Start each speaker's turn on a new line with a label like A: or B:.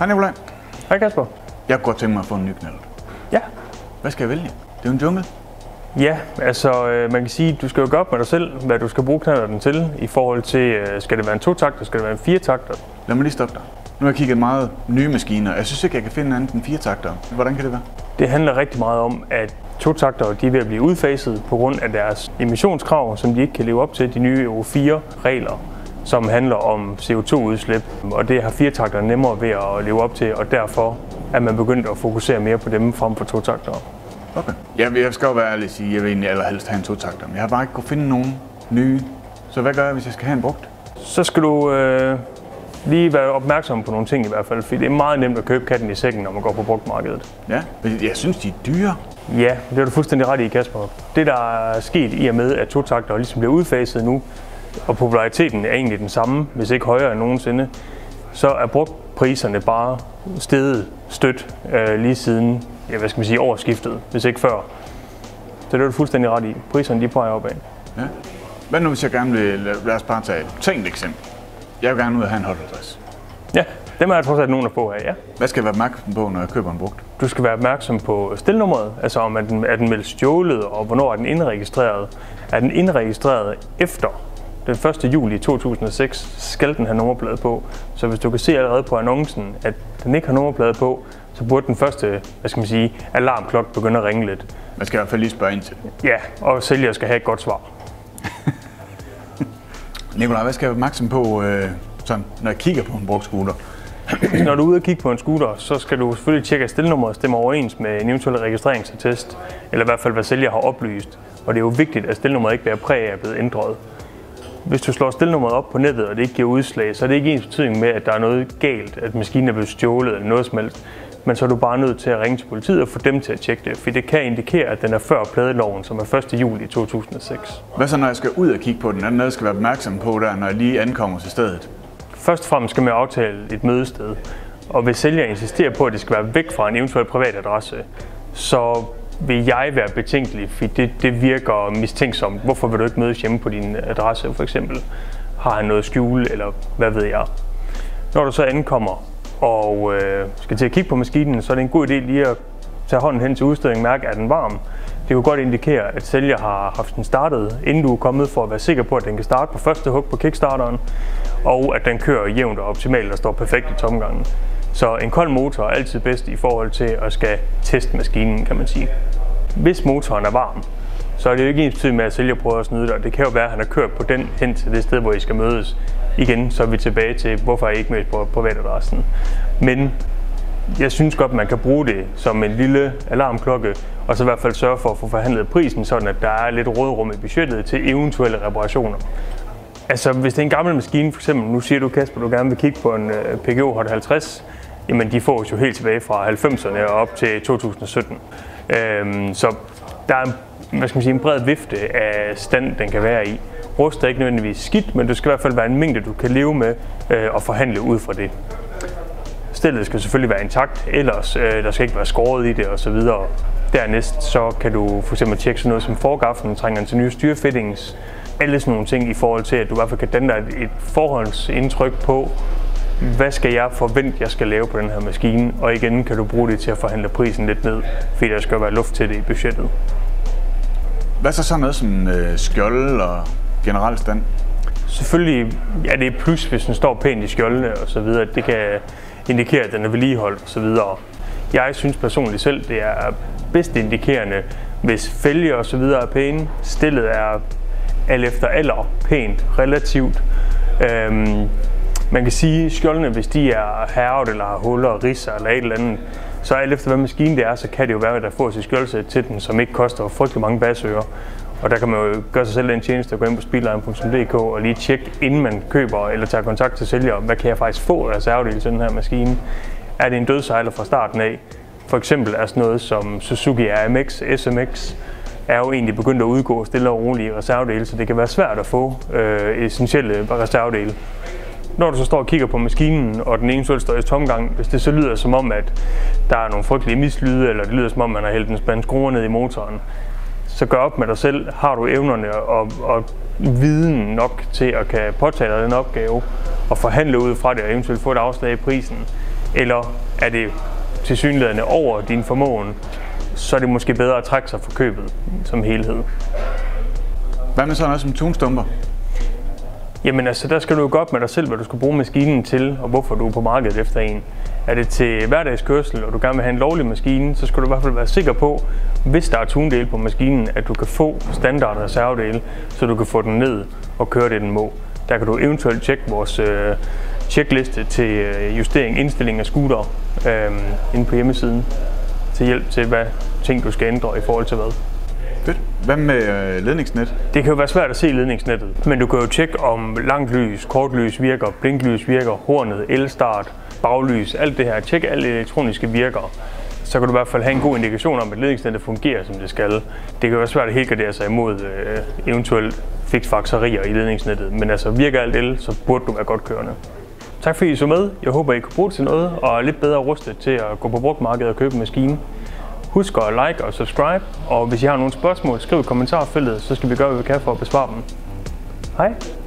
A: Hej Nicolaj.
B: Hej Kasper.
A: Jeg kunne godt tænke mig at få en ny knald.
B: Ja.
A: Hvad skal jeg vælge? Det er jo en jungle.
B: Ja, altså øh, man kan sige, du skal jo gøre op med dig selv, hvad du skal bruge knallerten til, i forhold til, øh, skal det være en to-takter, skal det være en fire-takter?
A: Lad mig lige stoppe dig. Nu har jeg kigget meget nye maskiner. Jeg synes ikke, jeg kan finde andet end fire takter. Hvordan kan det være?
B: Det handler rigtig meget om, at to-takter de er ved at blive udfaset på grund af deres emissionskrav, som de ikke kan leve op til, de nye Euro 4-regler, som handler om CO2-udslip. Og det har fire-takter nemmere ved at leve op til, og derfor er man begyndt at fokusere mere på dem frem for to-takter.
A: Okay. Jeg, jeg skal jo være ærlig og sige, at jeg vil egentlig allerhelst have en to-takter, men jeg har bare ikke kunne finde nogen nye. Så hvad gør jeg, hvis jeg skal have en brugt?
B: Så skal du øh, lige være opmærksom på nogle ting i hvert fald, fordi det er meget nemt at købe katten i sækken, når man går på brugtmarkedet.
A: Ja, men jeg synes, de er dyre.
B: Ja, det er du fuldstændig ret i, Kasper. Det, der er sket i og med, at to-takter ligesom bliver udfaset nu, og populariteten er egentlig den samme, hvis ikke højere end nogensinde, så er brugtpriserne bare steget stødt øh, lige siden, ja, hvad skal man sige, årsskiftet, hvis ikke før. Så det er du fuldstændig ret i. Priserne de peger opad.
A: Ja. Hvad nu, hvis jeg gerne vil, lad, os bare tage et tænkt eksempel. Jeg vil gerne ud og have en hoteladresse.
B: Ja, dem er jeg trods alt nogen, der på af, ja.
A: Hvad skal jeg være opmærksom på, når jeg køber en brugt?
B: Du skal være opmærksom på stilnummeret, altså om er den, er den meldt stjålet, og hvornår er den indregistreret. Er den indregistreret efter den 1. juli 2006, skal den have nummerplade på. Så hvis du kan se allerede på annoncen, at den ikke har nummerplade på, så burde den første, hvad skal man sige, alarmklokke begynde at ringe lidt.
A: Man skal i hvert fald lige spørge ind til det.
B: Ja, og sælger skal have et godt svar.
A: Nikolaj, hvad skal jeg være opmærksom på, øh, sådan, når jeg kigger på en brugt scooter?
B: Når du er ude og kigge på en scooter, så skal du selvfølgelig tjekke, at stilnummeret stemmer overens med en eventuel registreringsattest, eller i hvert fald hvad sælger har oplyst. Og det er jo vigtigt, at stilnummeret ikke bliver præg af blevet ændret. Hvis du slår stilnummeret op på nettet, og det ikke giver udslag, så er det ikke ens betydning med, at der er noget galt, at maskinen er blevet stjålet eller noget som helst. Men så er du bare nødt til at ringe til politiet og få dem til at tjekke det, for det kan indikere, at den er før pladeloven, som er 1. juli 2006.
A: Hvad så, når jeg skal ud og kigge på den? Er der noget, jeg skal være opmærksom på der, når jeg lige ankommer til stedet?
B: Først og fremmest skal man aftale et mødested, og hvis sælger insisterer på, at det skal være væk fra en eventuel privat adresse, så vil jeg være betænkelig, fordi det, det virker mistænksomt. Hvorfor vil du ikke mødes hjemme på din adresse, for eksempel? Har han noget skjule, eller hvad ved jeg? Når du så ankommer og øh, skal til at kigge på maskinen, så er det en god idé lige at tage hånden hen til udstillingen og mærke, at den varm. Det kan godt indikere, at sælger har haft den startet, inden du er kommet for at være sikker på, at den kan starte på første hug på kickstarteren, og at den kører jævnt og optimalt og står perfekt i tomgangen. Så en kold motor er altid bedst i forhold til at skal teste maskinen, kan man sige. Hvis motoren er varm, så er det jo ikke ens tid med, at sælger prøver at snyde dig. Det kan jo være, at han har kørt på den hen til det sted, hvor I skal mødes. Igen, så er vi tilbage til, hvorfor I ikke mødes på privatadressen. Men jeg synes godt, man kan bruge det som en lille alarmklokke, og så i hvert fald sørge for at få forhandlet prisen, sådan at der er lidt rådrum i budgettet til eventuelle reparationer. Altså, hvis det er en gammel maskine, for eksempel, nu siger du, Kasper, du gerne vil kigge på en øh, PGO Hot 50, jamen de fås jo helt tilbage fra 90'erne og op til 2017. Øhm, så der er hvad skal man sige, en bred vifte af stand, den kan være i. Rust er ikke nødvendigvis skidt, men det skal i hvert fald være en mængde, du kan leve med øh, og forhandle ud fra det. Stillet skal selvfølgelig være intakt, ellers øh, der skal ikke være skåret i det osv. Dernæst så kan du for eksempel tjekke sådan noget som forgaflen, trænger til nye styrefittings, alle sådan nogle ting i forhold til, at du i hvert fald kan danne et, et forhåndsindtryk på, hvad skal jeg forvente, jeg skal lave på den her maskine, og igen kan du bruge det til at forhandle prisen lidt ned, fordi der skal være luft til det i budgettet.
A: Hvad så sådan noget som øh, skjold og generel stand?
B: Selvfølgelig ja, det er plus, hvis den står pænt i skjoldene og så videre. Det kan indikere, at den er vedligeholdt og så videre. Jeg synes personligt selv, det er bedst indikerende, hvis fælge og så videre er pæne. Stillet er alt efter alder pænt, relativt. Øhm, man kan sige, at skjoldene, hvis de er herret eller har huller, risser eller et eller andet, så alt efter hvad maskine det er, så kan det jo være, at der får sit skjoldsæt til den, som ikke koster frygtelig mange basører. Og der kan man jo gøre sig selv den tjeneste at gå ind på speedline.dk og lige tjekke, inden man køber eller tager kontakt til sælger, hvad kan jeg faktisk få af reservedel til den her maskine. Er det en dødsejler fra starten af? For eksempel er sådan noget som Suzuki RMX, SMX, er jo egentlig begyndt at udgå stille og roligt i reservedele, så det kan være svært at få øh, essentielle reservedele. Når du så står og kigger på maskinen, og den eventuelt står i tomgang, hvis det så lyder som om, at der er nogle frygtelige mislyde, eller det lyder som om, man har hældt en spand skruer ned i motoren, så gør op med dig selv. Har du evnerne og, og viden nok til at kan påtage dig den opgave, og forhandle ud fra det, og eventuelt få et afslag i prisen, eller er det tilsyneladende over din formåen, så er det måske bedre at trække sig for købet som helhed.
A: Hvad med sådan noget som tunstumper?
B: Jamen altså, der skal du jo godt med dig selv, hvad du skal bruge maskinen til, og hvorfor du er på markedet efter en. Er det til hverdagskørsel, og du gerne vil have en lovlig maskine, så skal du i hvert fald være sikker på, hvis der er tunedele på maskinen, at du kan få standard reservedele, så du kan få den ned og køre det, den må. Der kan du eventuelt tjekke vores øh, checkliste til øh, justering, indstilling af scooter øh, inde på hjemmesiden til hjælp til, hvad ting du skal ændre i forhold til hvad.
A: Hvad med øh, ledningsnet?
B: Det kan jo være svært at se ledningsnettet, men du kan jo tjekke om langt lys, kort lys virker, blinklys virker, hornet, elstart, baglys, alt det her. Tjek alle elektroniske virker. Så kan du i hvert fald have en god indikation om, at ledningsnettet fungerer, som det skal. Det kan være svært at helt gardere sig imod øh, eventuelt fiksfakserier i ledningsnettet, men altså virker alt el, så burde du være godt kørende. Tak fordi I så med. Jeg håber, I kunne bruge det til noget og er lidt bedre rustet til at gå på brugtmarkedet og købe en maskine. Husk at like og subscribe, og hvis I har nogle spørgsmål, skriv i kommentarfeltet, så skal vi gøre, hvad vi kan for at besvare dem. Hej!